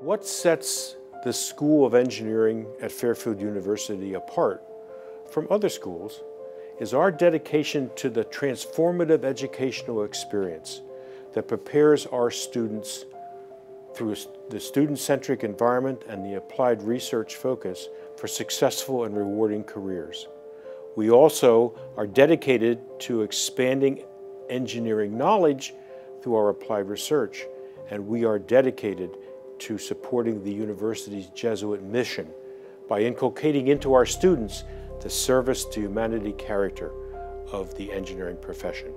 What sets the School of Engineering at Fairfield University apart from other schools is our dedication to the transformative educational experience that prepares our students through the student-centric environment and the applied research focus for successful and rewarding careers. We also are dedicated to expanding engineering knowledge through our applied research, and we are dedicated to supporting the university's Jesuit mission by inculcating into our students the service to humanity character of the engineering profession.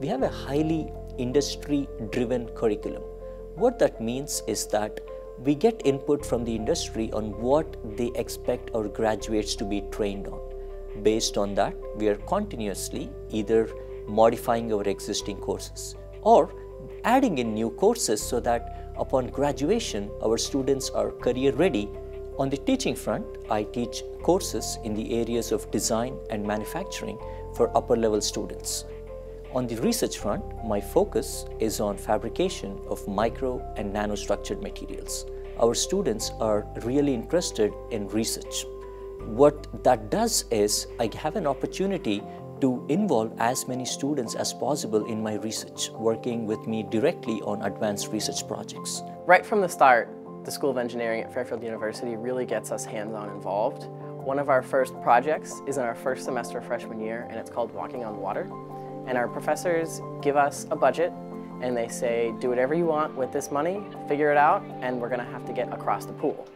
We have a highly industry-driven curriculum. What that means is that we get input from the industry on what they expect our graduates to be trained on. Based on that, we are continuously either modifying our existing courses or adding in new courses so that upon graduation, our students are career ready. On the teaching front, I teach courses in the areas of design and manufacturing for upper level students. On the research front, my focus is on fabrication of micro and nanostructured materials. Our students are really interested in research. What that does is I have an opportunity to involve as many students as possible in my research, working with me directly on advanced research projects. Right from the start, the School of Engineering at Fairfield University really gets us hands-on involved. One of our first projects is in our first semester freshman year, and it's called Walking on Water. And our professors give us a budget, and they say, do whatever you want with this money, figure it out, and we're gonna have to get across the pool.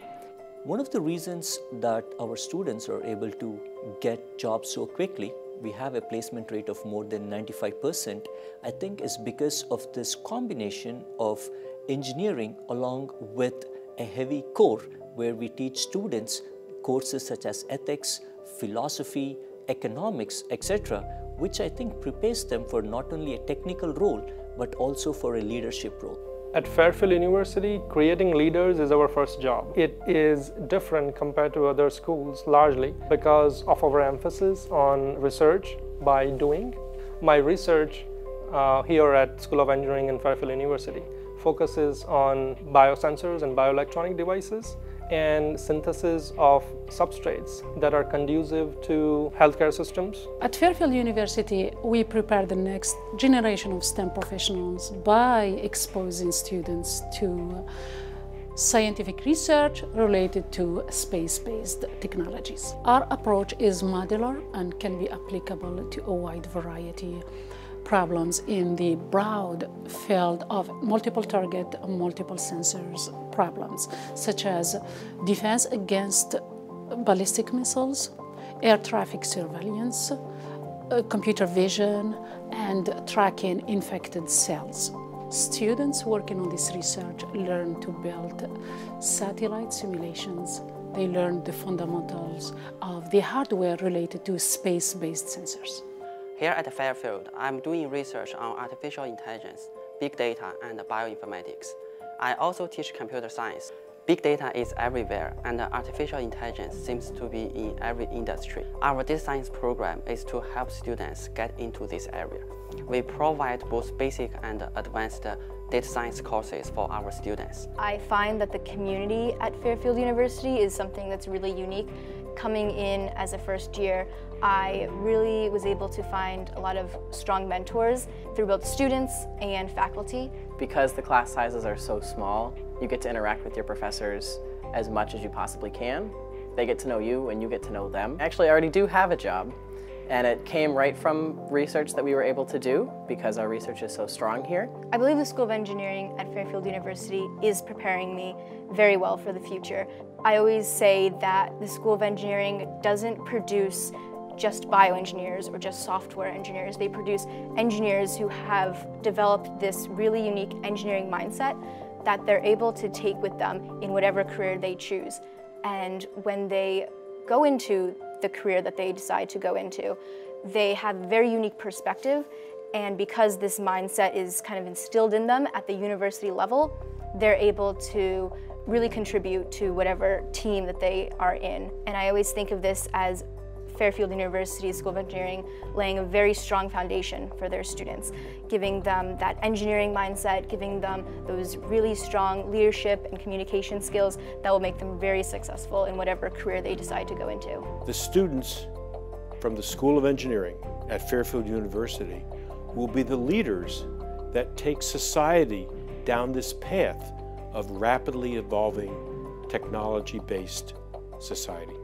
One of the reasons that our students are able to get jobs so quickly we have a placement rate of more than 95%, I think is because of this combination of engineering along with a heavy core where we teach students courses such as ethics, philosophy, economics, etc., which I think prepares them for not only a technical role but also for a leadership role. At Fairfield University, creating leaders is our first job. It is different compared to other schools largely because of our emphasis on research by doing. My research uh, here at School of Engineering in Fairfield University focuses on biosensors and bioelectronic devices and synthesis of substrates that are conducive to healthcare systems. At Fairfield University, we prepare the next generation of STEM professionals by exposing students to scientific research related to space-based technologies. Our approach is modular and can be applicable to a wide variety of problems in the broad field of multiple target, multiple sensors problems, such as defense against ballistic missiles, air traffic surveillance, uh, computer vision, and tracking infected cells. Students working on this research learn to build satellite simulations. They learn the fundamentals of the hardware related to space-based sensors. Here at Fairfield, I'm doing research on artificial intelligence, big data, and bioinformatics. I also teach computer science. Big data is everywhere, and artificial intelligence seems to be in every industry. Our data science program is to help students get into this area. We provide both basic and advanced data science courses for our students. I find that the community at Fairfield University is something that's really unique. Coming in as a first year, I really was able to find a lot of strong mentors through both students and faculty. Because the class sizes are so small, you get to interact with your professors as much as you possibly can. They get to know you and you get to know them. Actually, I already do have a job and it came right from research that we were able to do because our research is so strong here. I believe the School of Engineering at Fairfield University is preparing me very well for the future. I always say that the School of Engineering doesn't produce just bioengineers or just software engineers. They produce engineers who have developed this really unique engineering mindset that they're able to take with them in whatever career they choose. And when they go into the career that they decide to go into, they have very unique perspective and because this mindset is kind of instilled in them at the university level, they're able to really contribute to whatever team that they are in. And I always think of this as Fairfield University School of Engineering laying a very strong foundation for their students, giving them that engineering mindset, giving them those really strong leadership and communication skills that will make them very successful in whatever career they decide to go into. The students from the School of Engineering at Fairfield University will be the leaders that take society down this path of rapidly evolving technology-based society.